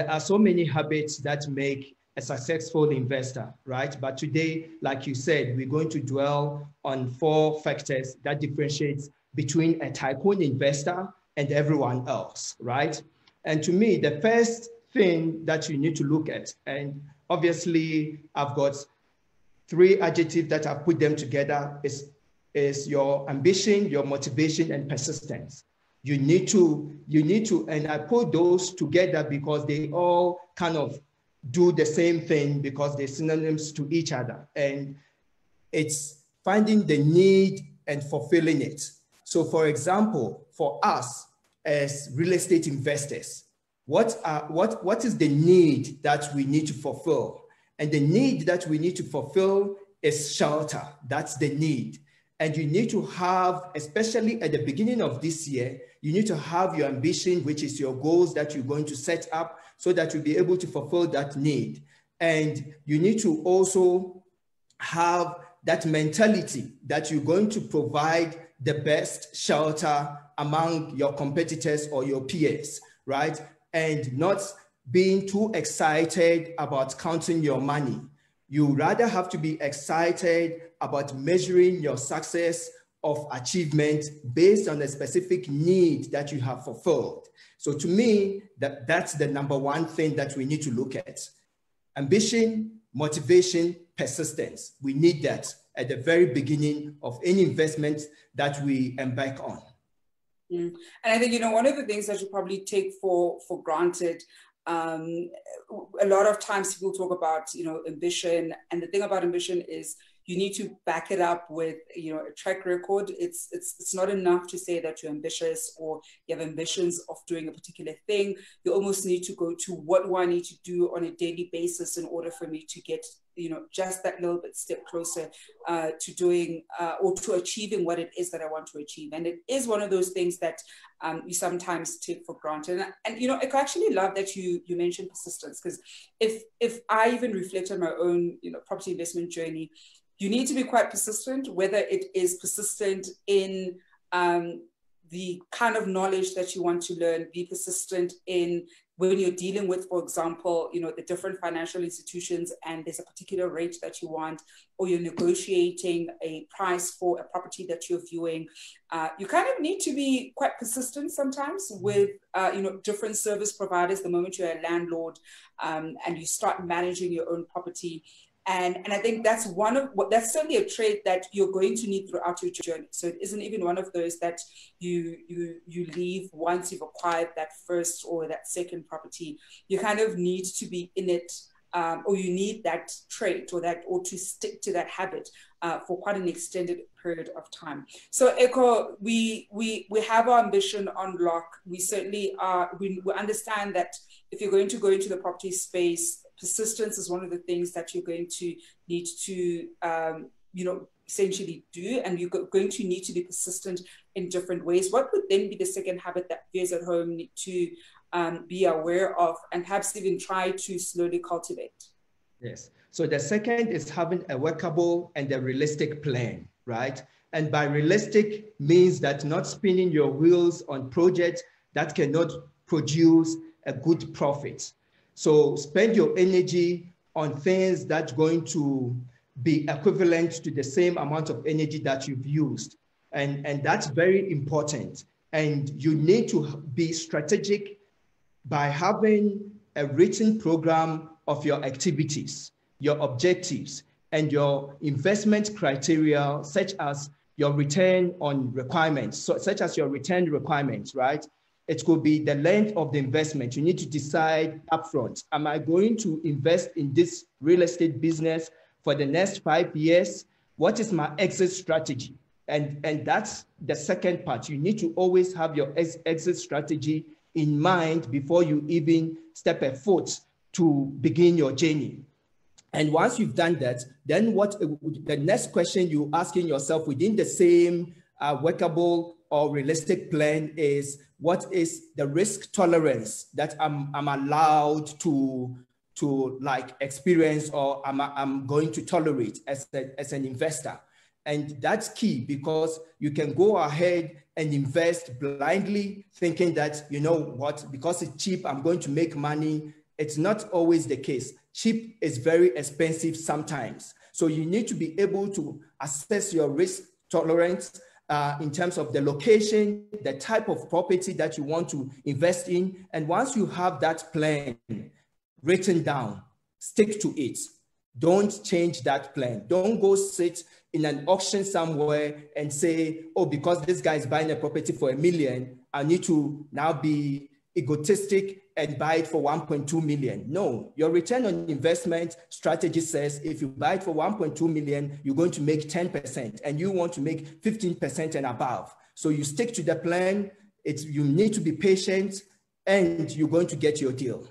there are so many habits that make a successful investor, right? But today, like you said, we're going to dwell on four factors that differentiates between a tycoon investor and everyone else, right? And to me, the first thing that you need to look at, and obviously I've got three adjectives that I've put them together, is, is your ambition, your motivation, and persistence. You need to, you need to, and I put those together because they all kind of do the same thing because they're synonyms to each other. And it's finding the need and fulfilling it. So for example, for us as real estate investors, what, are, what, what is the need that we need to fulfill? And the need that we need to fulfill is shelter. That's the need. And you need to have, especially at the beginning of this year, you need to have your ambition, which is your goals that you're going to set up so that you'll be able to fulfill that need. And you need to also have that mentality that you're going to provide the best shelter among your competitors or your peers, right? And not being too excited about counting your money. You rather have to be excited about measuring your success of achievement based on a specific need that you have fulfilled. So to me, that, that's the number one thing that we need to look at. Ambition, motivation, persistence. We need that at the very beginning of any investment that we embark on. Mm. And I think, you know, one of the things that you probably take for, for granted um, a lot of times people talk about you know ambition and the thing about ambition is you need to back it up with you know a track record. It's it's it's not enough to say that you're ambitious or you have ambitions of doing a particular thing. You almost need to go to what do i need to do on a daily basis in order for me to get you know just that little bit step closer uh, to doing uh, or to achieving what it is that i want to achieve. And it is one of those things that um, you sometimes take for granted. And, and you know i actually love that you you mentioned persistence because if if i even reflect on my own you know property investment journey you need to be quite persistent, whether it is persistent in um, the kind of knowledge that you want to learn, be persistent in when you're dealing with, for example, you know, the different financial institutions and there's a particular rate that you want, or you're negotiating a price for a property that you're viewing. Uh, you kind of need to be quite persistent sometimes with, uh, you know, different service providers. The moment you're a landlord um, and you start managing your own property, and, and I think that's one of what that's certainly a trait that you're going to need throughout your journey. So it isn't even one of those that you you you leave once you've acquired that first or that second property. You kind of need to be in it um, or you need that trait or that or to stick to that habit uh, for quite an extended period of time. So Ekow, we we we have our ambition on lock. We certainly are. We, we understand that if you're going to go into the property space, persistence is one of the things that you're going to need to, um, you know, essentially do, and you're going to need to be persistent in different ways. What would then be the second habit that viewers at home need to um, be aware of and perhaps even try to slowly cultivate? Yes. So the second is having a workable and a realistic plan, right? And by realistic means that not spinning your wheels on projects that cannot produce a good profit. So spend your energy on things that's going to be equivalent to the same amount of energy that you've used. And, and that's very important. And you need to be strategic by having a written program of your activities, your objectives, and your investment criteria, such as your return on requirements, so, such as your return requirements, right? It could be the length of the investment. You need to decide upfront. Am I going to invest in this real estate business for the next five years? What is my exit strategy? And, and that's the second part. You need to always have your ex exit strategy in mind before you even step a foot to begin your journey. And once you've done that, then what the next question you're asking yourself within the same uh, workable or realistic plan is what is the risk tolerance that I'm, I'm allowed to, to like experience or I'm, I'm going to tolerate as, a, as an investor. And that's key because you can go ahead and invest blindly thinking that, you know what, because it's cheap, I'm going to make money. It's not always the case. Cheap is very expensive sometimes. So you need to be able to assess your risk tolerance uh, in terms of the location, the type of property that you want to invest in. And once you have that plan written down, stick to it. Don't change that plan. Don't go sit in an auction somewhere and say, oh, because this guy is buying a property for a million, I need to now be egotistic and buy it for 1.2 million. No, your return on investment strategy says if you buy it for 1.2 million, you're going to make 10% and you want to make 15% and above. So you stick to the plan. It's, you need to be patient and you're going to get your deal.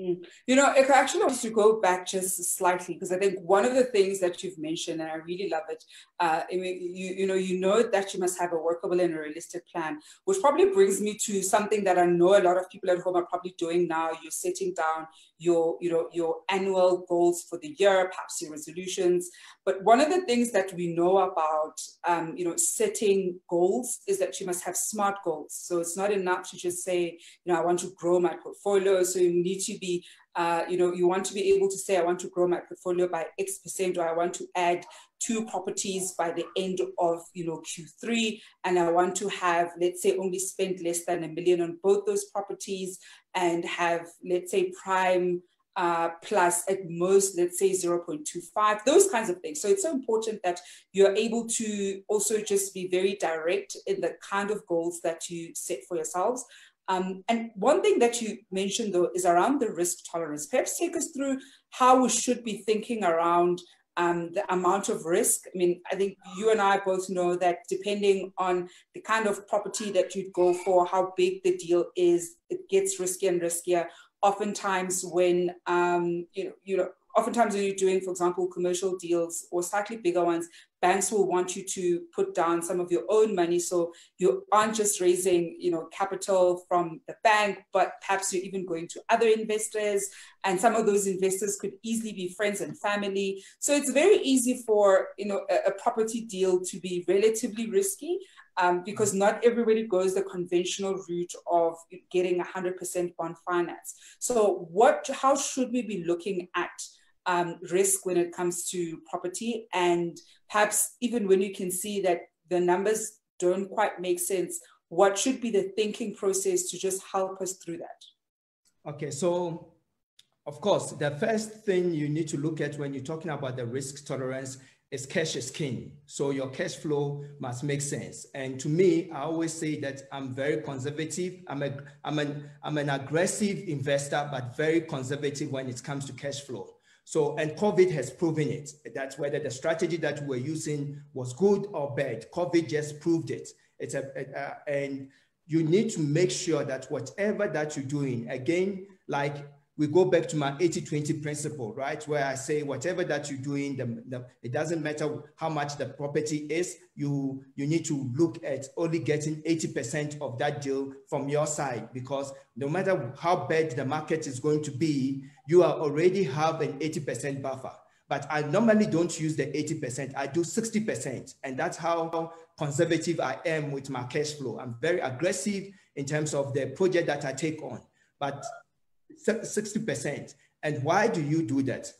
Mm. You know, I actually want to go back just slightly because I think one of the things that you've mentioned, and I really love it, uh, you, you know, you know that you must have a workable and a realistic plan, which probably brings me to something that I know a lot of people at home are probably doing now. You're sitting down your, you know, your annual goals for the year, perhaps your resolutions. But one of the things that we know about, um, you know, setting goals is that you must have smart goals. So it's not enough to just say, you know, I want to grow my portfolio. So you need to be uh, you know, you want to be able to say, I want to grow my portfolio by X percent, or I want to add two properties by the end of, you know, Q3, and I want to have, let's say, only spend less than a million on both those properties and have, let's say, prime uh, plus at most, let's say 0.25, those kinds of things. So it's so important that you're able to also just be very direct in the kind of goals that you set for yourselves. Um, and one thing that you mentioned though is around the risk tolerance. Perhaps take us through how we should be thinking around um, the amount of risk. I mean, I think you and I both know that depending on the kind of property that you'd go for, how big the deal is, it gets riskier and riskier. Oftentimes, when um, you know, you know, oftentimes when you're doing, for example, commercial deals or slightly bigger ones, banks will want you to put down some of your own money. So you aren't just raising, you know, capital from the bank, but perhaps you're even going to other investors. And some of those investors could easily be friends and family. So it's very easy for, you know, a, a property deal to be relatively risky. Um, because not everybody goes the conventional route of getting 100% bond finance. So, what? How should we be looking at um, risk when it comes to property. And perhaps even when you can see that the numbers don't quite make sense, what should be the thinking process to just help us through that? Okay, so of course, the first thing you need to look at when you're talking about the risk tolerance is cash is king. So your cash flow must make sense. And to me, I always say that I'm very conservative. I'm, a, I'm, an, I'm an aggressive investor, but very conservative when it comes to cash flow. So, and COVID has proven it. That's whether the strategy that we're using was good or bad. COVID just proved it. It's a, a, a uh, and you need to make sure that whatever that you're doing, again, like we go back to my 80-20 principle, right? Where I say whatever that you're doing, the, the, it doesn't matter how much the property is, you, you need to look at only getting 80% of that deal from your side because no matter how bad the market is going to be, you are already have an 80% buffer. But I normally don't use the 80%, I do 60%. And that's how conservative I am with my cash flow. I'm very aggressive in terms of the project that I take on. But 60%. And why do you do that?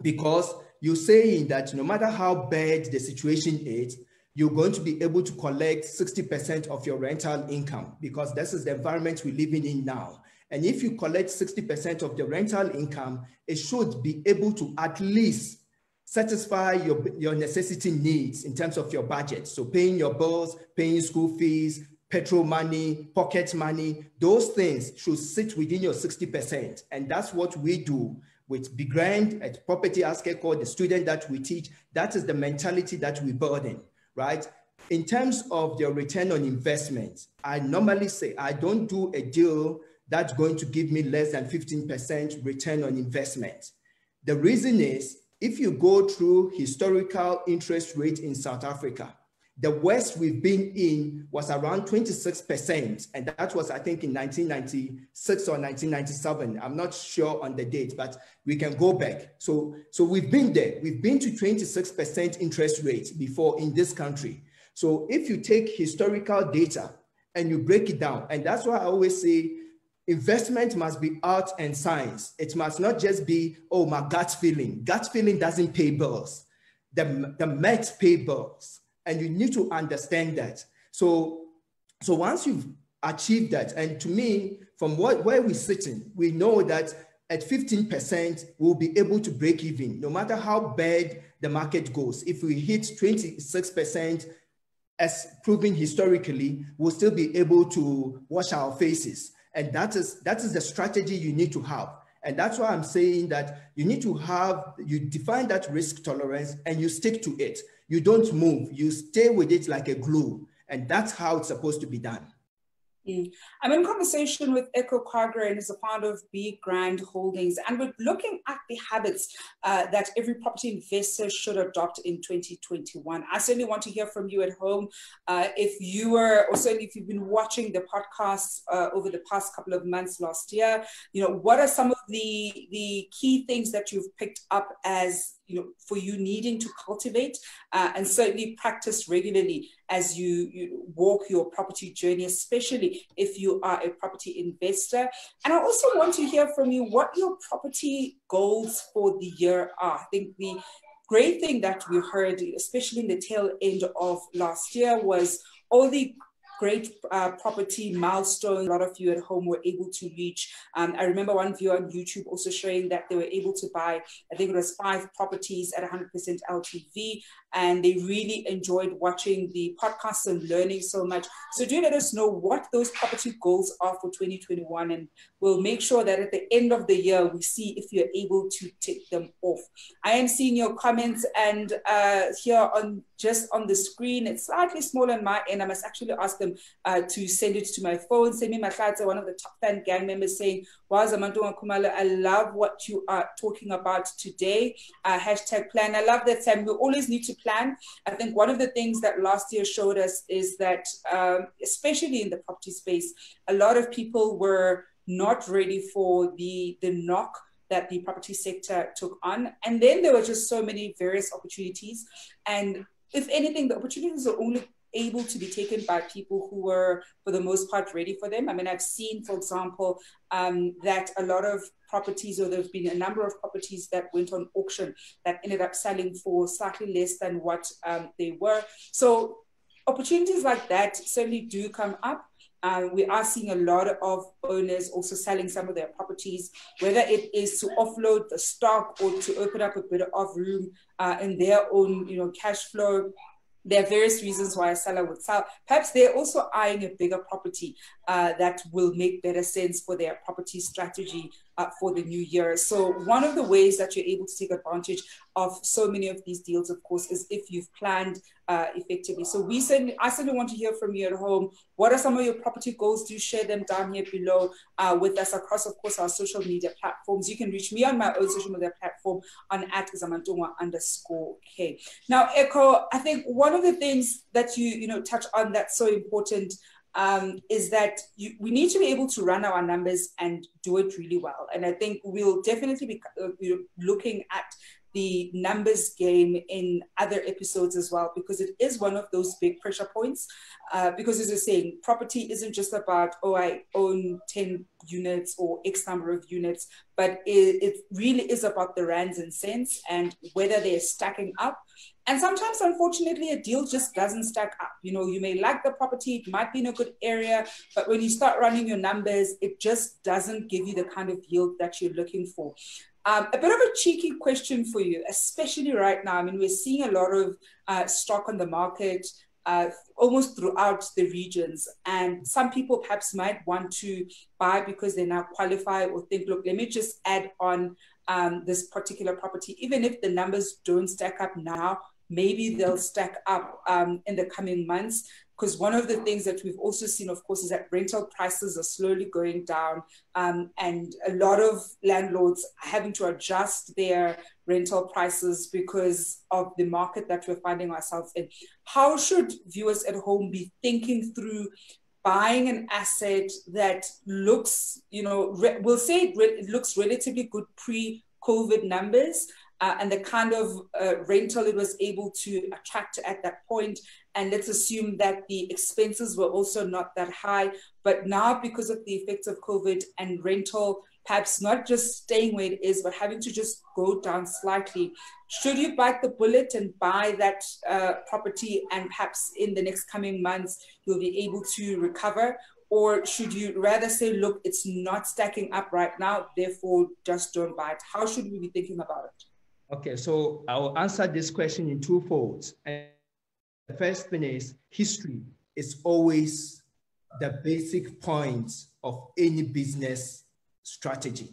Because you're saying that no matter how bad the situation is, you're going to be able to collect 60% of your rental income because this is the environment we're living in now. And if you collect 60% of the rental income, it should be able to at least satisfy your, your necessity needs in terms of your budget. So paying your bills, paying school fees, petrol money, pocket money, those things should sit within your 60%. And that's what we do with Be Grand at Property Ask Ekow the student that we teach. That is the mentality that we burden, right? In terms of the return on investment, I normally say I don't do a deal that's going to give me less than 15% return on investment. The reason is if you go through historical interest rate in South Africa, the worst we've been in was around 26%. And that was, I think, in 1996 or 1997. I'm not sure on the date, but we can go back. So, so we've been there. We've been to 26% interest rate before in this country. So if you take historical data and you break it down, and that's why I always say investment must be art and science. It must not just be, oh, my gut feeling. Gut feeling doesn't pay bills. The, the Met pay bills. And you need to understand that. So, so once you've achieved that, and to me, from what, where we're sitting, we know that at 15%, we'll be able to break even, no matter how bad the market goes. If we hit 26%, as proven historically, we'll still be able to wash our faces. And that is, that is the strategy you need to have. And that's why I'm saying that you need to have, you define that risk tolerance and you stick to it. You don't move, you stay with it like a glue. And that's how it's supposed to be done. Mm. I'm in conversation with Ekow Quagraine, who's a founder of Be Grand Holdings, and we're looking at the habits uh, that every property investor should adopt in 2021. I certainly want to hear from you at home. Uh, if you were, or certainly if you've been watching the podcasts uh, over the past couple of months last year, you know, what are some of the, the key things that you've picked up as you know, for you needing to cultivate uh, and certainly practice regularly as you, you walk your property journey, especially if you are a property investor. And I also want to hear from you what your property goals for the year are. I think the great thing that we heard, especially in the tail end of last year, was all the great uh, property milestone. A lot of you at home were able to reach. Um, I remember one viewer on YouTube also showing that they were able to buy, I think it was five properties at 100% LTV, and they really enjoyed watching the podcast and learning so much. So do let us know what those property goals are for 2021, and we'll make sure that at the end of the year we see if you're able to tick them off. I am seeing your comments, and uh, here on just on the screen, it's slightly small on my end. I must actually ask them uh, to send it to my phone. Send me Maklatsa, one of the top 10 gang members saying, Wow, Zamantungwa Khumalo, I love what you are talking about today. Uh, hashtag plan. I love that, Sam. We always need to plan. I think one of the things that last year showed us is that, um, especially in the property space, a lot of people were not ready for the, the knock that the property sector took on. And then there were just so many various opportunities. And if anything, the opportunities are only able to be taken by people who were, for the most part, ready for them. I mean, I've seen, for example, um, that a lot of properties, or there have been a number of properties that went on auction that ended up selling for slightly less than what um, they were. So opportunities like that certainly do come up. Uh, we are seeing a lot of owners also selling some of their properties, whether it is to offload the stock or to open up a bit of room uh, in their own, you know, cash flow there are various reasons why a seller would sell. Perhaps they're also eyeing a bigger property uh, that will make better sense for their property strategy uh, for the new year. So one of the ways that you're able to take advantage of so many of these deals, of course, is if you've planned uh, effectively. So we certainly, I certainly want to hear from you at home. What are some of your property goals? Do share them down here below uh, with us across, of course, our social media platforms. You can reach me on my own social media platform on at Zamantungwa underscore K. Now, Ekow, I think one of the things that you, you know, touch on that's so important um, is that you, we need to be able to run our numbers and do it really well. And I think we'll definitely be uh, looking at the numbers game in other episodes as well, because it is one of those big pressure points. Uh, because as you're saying, property isn't just about, oh, I own 10 units or X number of units, but it, it really is about the rands and cents and whether they're stacking up and sometimes, unfortunately, a deal just doesn't stack up. You know, you may like the property, it might be in a good area, but when you start running your numbers, it just doesn't give you the kind of yield that you're looking for. Um, a bit of a cheeky question for you, especially right now. I mean, we're seeing a lot of uh, stock on the market uh, almost throughout the regions. And some people perhaps might want to buy because they now qualify or think, look, let me just add on um, this particular property, even if the numbers don't stack up now, maybe they'll stack up um, in the coming months. Because one of the things that we've also seen, of course, is that rental prices are slowly going down, um, and a lot of landlords are having to adjust their rental prices because of the market that we're finding ourselves in. How should viewers at home be thinking through buying an asset that looks, you know, re- we'll say it, re- it looks relatively good pre COVID numbers, uh, and the kind of uh, rental it was able to attract at that point. And let's assume that the expenses were also not that high. But now, because of the effects of COVID and rental perhaps not just staying where it is, but having to just go down slightly. Should you bite the bullet and buy that uh, property and perhaps in the next coming months, you'll be able to recover? Or should you rather say, look, it's not stacking up right now, therefore just don't buy it? How should we be thinking about it? Okay, so I'll answer this question in two folds. And the first thing is history is always the basic point of any business strategy.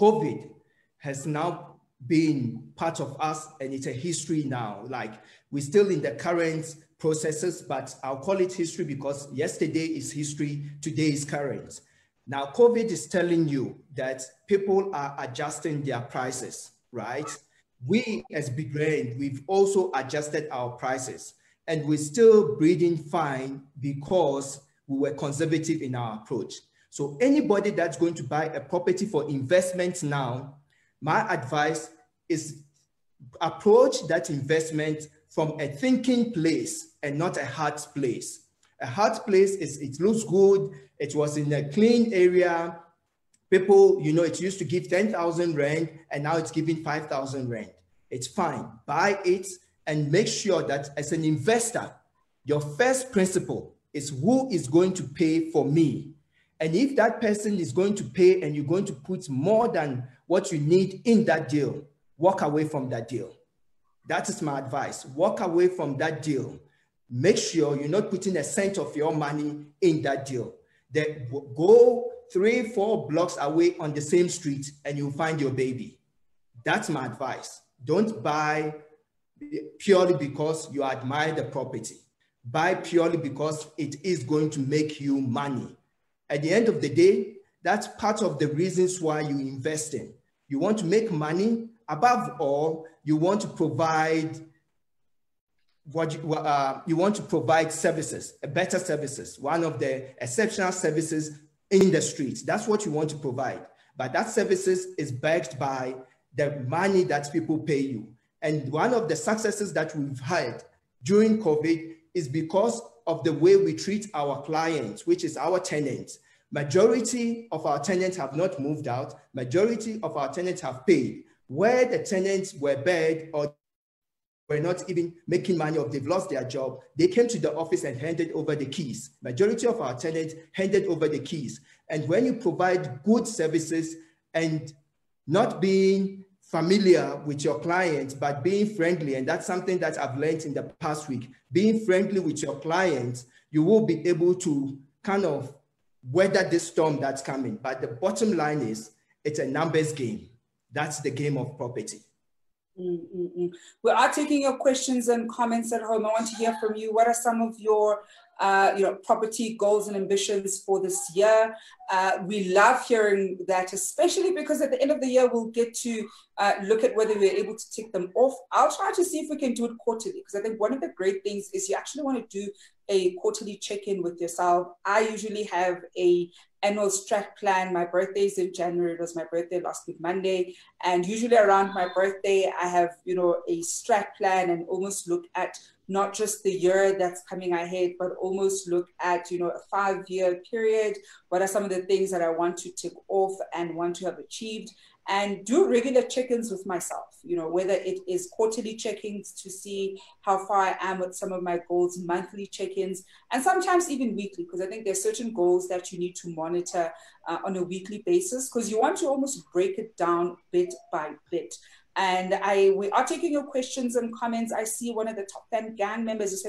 COVID has now been part of us and it's a history now. Like we're still in the current processes, but I'll call it history because yesterday is history, today is current. Now, COVID is telling you that people are adjusting their prices, right? We as Big Rand, we've also adjusted our prices and we're still breathing fine because we were conservative in our approach. So anybody that's going to buy a property for investment now, my advice is approach that investment from a thinking place and not a hard place. A hard place is it looks good, it was in a clean area. People, you know, it used to give 10,000 rand and now it's giving 5,000 rand. It's fine. Buy it and make sure that as an investor, your first principle is who is going to pay for me and if that person is going to pay and you're going to put more than what you need in that deal, walk away from that deal. That is my advice. Walk away from that deal. Make sure you're not putting a cent of your money in that deal. Then go three, four blocks away on the same street and you'll find your baby. That's my advice. Don't buy purely because you admire the property. Buy purely because it is going to make you money. At the end of the day, that's part of the reasons why you invest in. You want to make money. Above all, you want to provide what you, uh, you want to provide services, better services, one of the exceptional services in the streets. That's what you want to provide. But that services is backed by the money that people pay you. And one of the successes that we've had during COVID is because of the way we treat our clients, which is our tenants. Majority of our tenants have not moved out. Majority of our tenants have paid. Where the tenants were bad or were not even making money or they've lost their job, they came to the office and handed over the keys. Majority of our tenants handed over the keys. And when you provide good services and not being familiar with your clients, but being friendly. And that's something that I've learned in the past week. Being friendly with your clients, you will be able to kind of weather this storm that's coming. But the bottom line is it's a numbers game. That's the game of property. Mm-mm-mm. We are taking your questions and comments at home. I want to hear from you. What are some of your uh, you know, property goals and ambitions for this year. Uh, we love hearing that, especially because at the end of the year, we'll get to uh, look at whether we're able to tick them off. I'll try to see if we can do it quarterly, because I think one of the great things is you actually want to do a quarterly check-in with yourself. I usually have a annual strat plan. My birthday is in January. It was my birthday last week, Monday. And usually around my birthday, I have, you know, a strat plan and almost look at not just the year that's coming ahead, but almost look at, you know, a five year period. What are some of the things that I want to tick off and want to have achieved? And do regular check-ins with myself, you know, whether it is quarterly check-ins to see how far I am with some of my goals, monthly check-ins, and sometimes even weekly, because I think there's certain goals that you need to monitor uh, on a weekly basis, because you want to almost break it down bit by bit. And I we are taking your questions and comments. I see one of the top 10 gang members,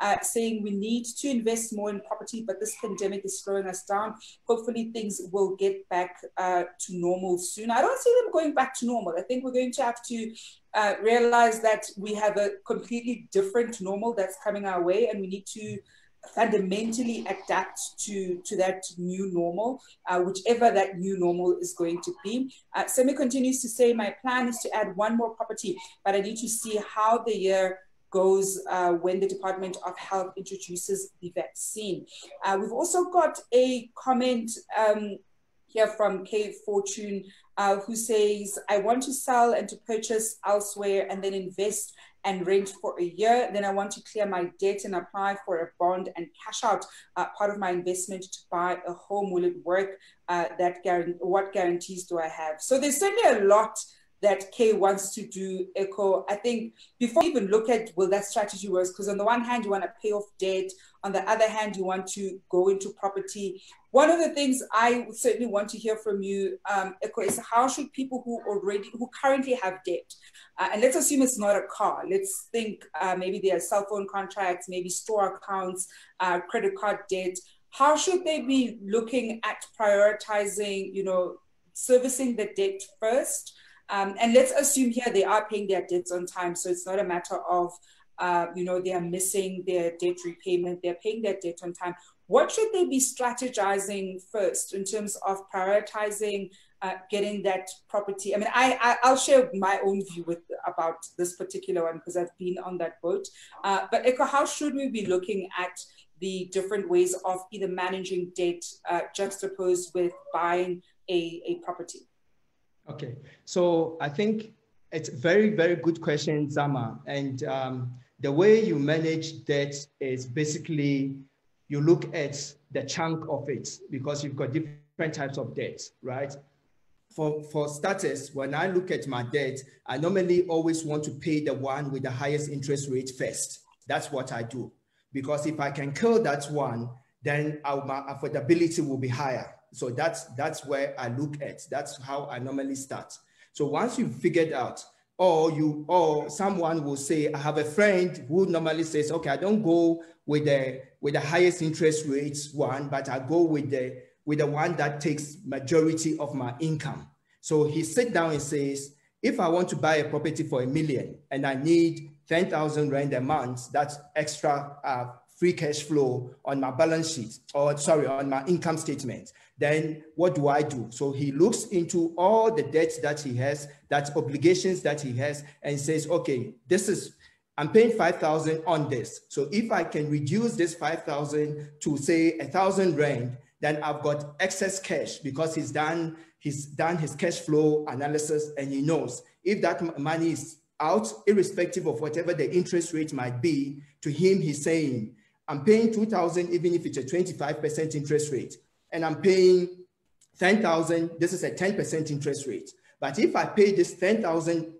uh, saying we need to invest more in property, but this pandemic is slowing us down. Hopefully things will get back uh, to normal soon. I don't see them going back to normal. I think we're going to have to uh, realize that we have a completely different normal that's coming our way and we need to fundamentally adapt to, to that new normal, uh, whichever that new normal is going to be. Uh, Semi continues to say, my plan is to add one more property, but I need to see how the year goes uh, when the Department of Health introduces the vaccine. Uh, we've also got a comment um, here from K Fortune uh, who says, I want to sell and to purchase elsewhere and then invest and rent for a year. Then I want to clear my debt and apply for a bond and cash out uh, part of my investment to buy a home. Will it work? Uh, that guarantee, what guarantees do I have? So there's certainly a lot that Kay wants to do Ekow. I think before you even look at will that strategy work, because on the one hand you want to pay off debt, on the other hand you want to go into property. One of the things I certainly want to hear from you, um, Ekow, is how should people who already who currently have debt, uh, and let's assume it's not a car. Let's think uh, maybe they have cell phone contracts, maybe store accounts, uh, credit card debt. How should they be looking at prioritizing, you know, servicing the debt first? Um, and let's assume here they are paying their debts on time. So it's not a matter of, uh, you know, they are missing their debt repayment, they're paying their debt on time. What should they be strategizing first in terms of prioritizing uh, getting that property? I mean, I, I, will share my own view with about this particular one because I've been on that boat. Uh, but Ekow, how should we be looking at the different ways of either managing debt uh, juxtaposed with buying a, a property? Okay, so I think it's very, very good question, Zama. And um, the way you manage debt is basically you look at the chunk of it because you've got different types of debt, right? For, for starters, when I look at my debt, I normally always want to pay the one with the highest interest rate first. That's what I do. Because if I can kill that one, then our, my affordability will be higher. So that's that's where I look at. That's how I normally start. So once you've figured out, or you or someone will say, I have a friend who normally says, okay, I don't go with the with the highest interest rates one, but I go with the with the one that takes majority of my income. So he sit down and says, if I want to buy a property for a million and I need 10,000 rand a month, that's extra uh, free cash flow on my balance sheet, or sorry, on my income statement then what do I do? So he looks into all the debts that he has, that obligations that he has, and says, okay, this is, I'm paying 5,000 on this. So if I can reduce this 5,000 to say a thousand rand, then I've got excess cash because he's done, he's done his cash flow analysis and he knows if that money is out, irrespective of whatever the interest rate might be, to him, he's saying, I'm paying 2,000, even if it's a 25% interest rate and I'm paying 10,000, this is a 10% interest rate. But if I pay this 10,000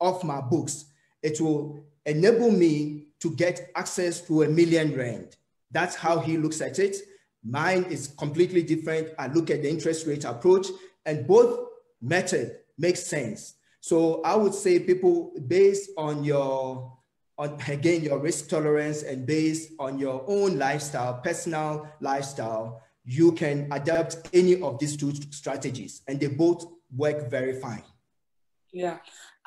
off my books, it will enable me to get access to a million rand. That's how he looks at it. Mine is completely different. I look at the interest rate approach and both method makes sense. So I would say people based on your, on again, your risk tolerance and based on your own lifestyle, personal lifestyle, you can adapt any of these two strategies and they both work very fine. Yeah.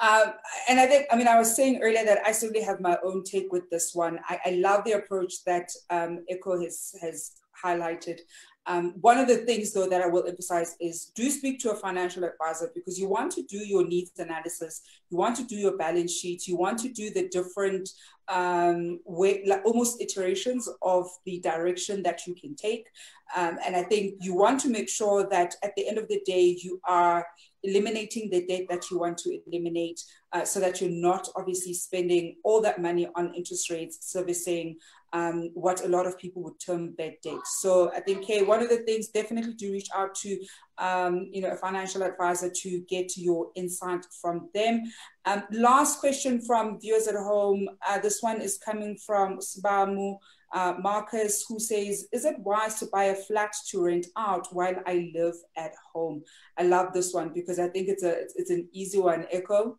Um, and I think, I mean, I was saying earlier that I certainly have my own take with this one. I, I love the approach that um, Ekow has, has highlighted. Um, one of the things, though, that I will emphasize is do speak to a financial advisor because you want to do your needs analysis, you want to do your balance sheet, you want to do the different um, way, like almost iterations of the direction that you can take. Um, and I think you want to make sure that at the end of the day, you are eliminating the debt that you want to eliminate uh, so that you're not obviously spending all that money on interest rates, servicing, um, what a lot of people would term bad debt. So I think, hey, one of the things definitely do reach out to, um, you know, a financial advisor to get your insight from them. Um, last question from viewers at home. Uh, this one is coming from Sbamu uh, Marcus, who says, is it wise to buy a flat to rent out while I live at home? I love this one because I think it's a it's an easy one. Ekow.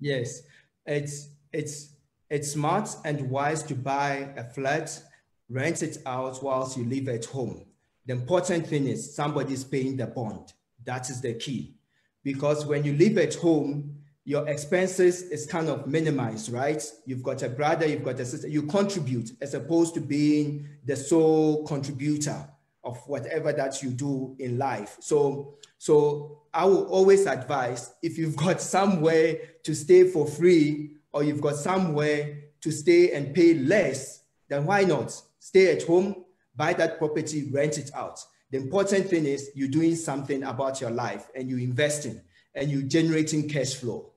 Yes, it's it's it's smart and wise to buy a flat, rent it out whilst you live at home. The important thing is somebody's paying the bond. That is the key. Because when you live at home, your expenses is kind of minimized, right? You've got a brother, you've got a sister, you contribute as opposed to being the sole contributor of whatever that you do in life. So, so I will always advise if you've got somewhere to stay for free or you've got somewhere to stay and pay less, then why not stay at home, buy that property, rent it out. The important thing is you're doing something about your life and you're investing. and you're generating cash flow.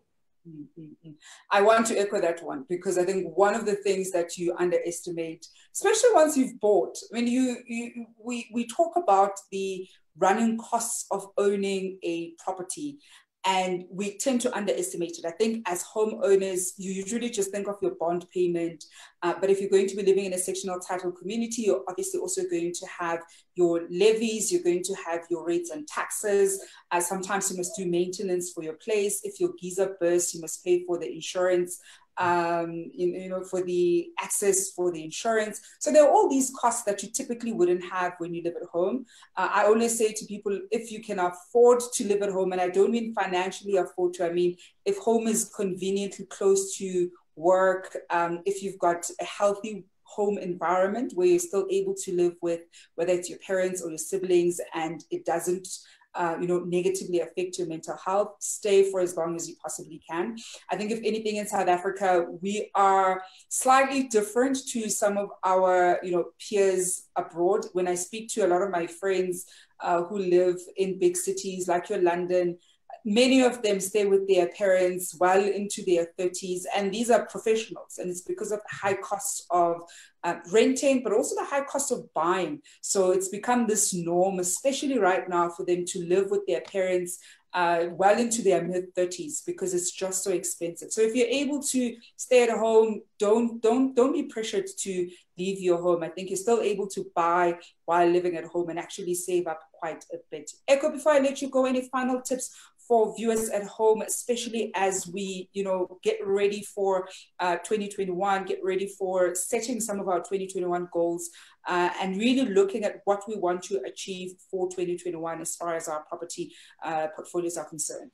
I want to echo that one because I think one of the things that you underestimate, especially once you've bought, I mean, you, you we, we talk about the running costs of owning a property and we tend to underestimate it. I think as homeowners, you usually just think of your bond payment, uh, but if you're going to be living in a sectional title community, you're obviously also going to have your levies, you're going to have your rates and taxes. Uh, sometimes you must do maintenance for your place. If your geyser bursts, you must pay for the insurance um, you, you, know, for the access for the insurance. So there are all these costs that you typically wouldn't have when you live at home. Uh, I always say to people, if you can afford to live at home, and I don't mean financially afford to, I mean, if home is conveniently close to work, um, if you've got a healthy home environment where you're still able to live with whether it's your parents or your siblings and it doesn't uh, you know, negatively affect your mental health, stay for as long as you possibly can. I think if anything in South Africa, we are slightly different to some of our, you know, peers abroad. When I speak to a lot of my friends uh, who live in big cities like your London, many of them stay with their parents well into their 30s and these are professionals and it's because of the high cost of uh, renting but also the high cost of buying so it's become this norm especially right now for them to live with their parents uh, well into their mid 30s because it's just so expensive. So if you're able to stay at home, don't don't don't be pressured to leave your home. I think you're still able to buy while living at home and actually save up quite a bit. Ekow, before I let you go, any final tips for viewers at home, especially as we, you know, get ready for uh, 2021, get ready for setting some of our 2021 goals, uh, and really looking at what we want to achieve for 2021 as far as our property uh, portfolios are concerned.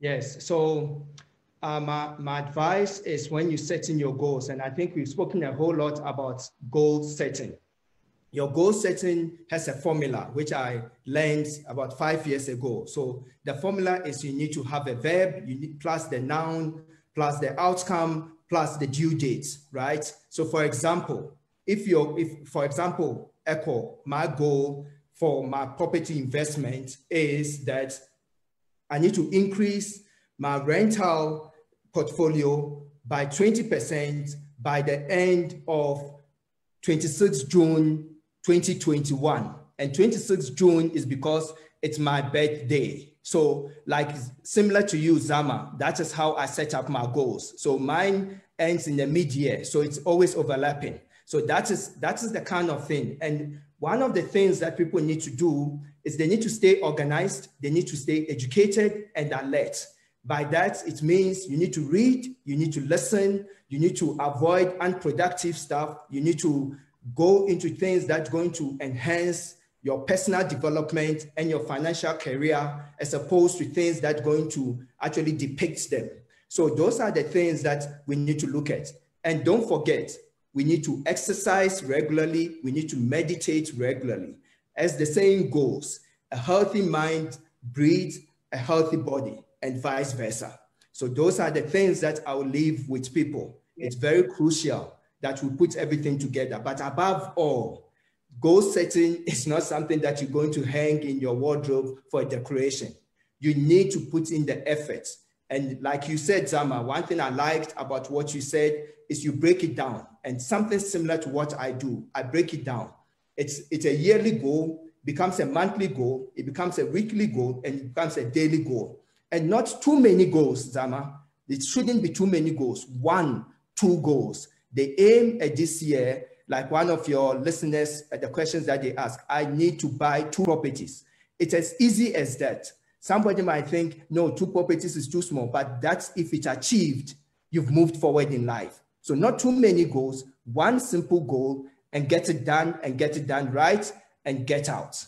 Yes. So uh, my, my advice is when you're setting your goals, and I think we've spoken a whole lot about goal setting. Your goal setting has a formula, which I learned about five years ago. So the formula is you need to have a verb, you need plus the noun, plus the outcome, plus the due date, right? So for example, if you're, if for example, Ekow, my goal for my property investment is that I need to increase my rental portfolio by 20% by the end of 26 June 2021. And 26 June is because it's my birthday. So like similar to you, Zama, that is how I set up my goals. So mine ends in the mid-year. So it's always overlapping. So that is, that is the kind of thing. And one of the things that people need to do is they need to stay organized, they need to stay educated and alert. By that, it means you need to read, you need to listen, you need to avoid unproductive stuff, you need to go into things that's going to enhance your personal development and your financial career as opposed to things that going to actually depict them. So those are the things that we need to look at. And don't forget, we need to exercise regularly. We need to meditate regularly. As the saying goes, a healthy mind breeds a healthy body and vice versa. So those are the things that I will leave with people. It's very crucial that will put everything together. But above all, goal setting is not something that you're going to hang in your wardrobe for decoration. You need to put in the effort. And like you said, Zama, one thing I liked about what you said is you break it down. And something similar to what I do, I break it down. It's, it's a yearly goal, becomes a monthly goal, it becomes a weekly goal, and it becomes a daily goal. And not too many goals, Zama. It shouldn't be too many goals. One, two goals. The aim at this year, like one of your listeners, uh, the questions that they ask, I need to buy two properties. It's as easy as that. Somebody might think, no, two properties is too small, but that's if it's achieved, you've moved forward in life. So not too many goals, one simple goal and get it done and get it done right and get out.